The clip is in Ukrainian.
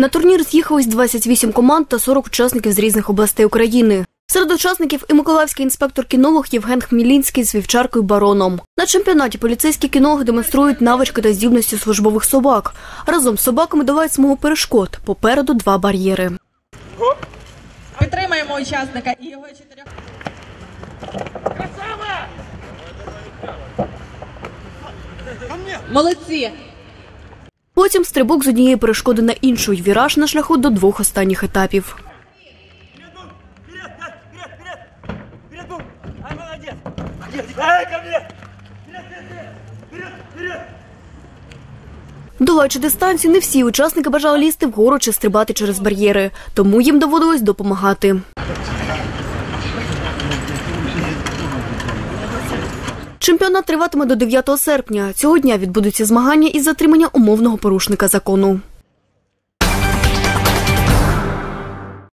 На турнір з'їхались 28 команд та 40 учасників з різних областей України. Серед учасників і миколаївський інспектор-кінолог Євген Хмілінський з вівчаркою Бароном. На чемпіонаті поліцейські кінологи демонструють навички та здібності службових собак. Разом з собаками долають смугу перешкод. Попереду два бар'єри. Підтримаємо учасника і його чотирьох. Молодці! Потім стрибок з однієї перешкоди на іншу й віраж на шляху до двох останніх етапів. Долаючи дистанцію, не всі учасники бажали лізти вгору чи стрибати через бар'єри, тому їм доводилось допомагати. Чемпіонат триватиме до 9 серпня. Цього дня відбудуться змагання із затримання умовного порушника закону.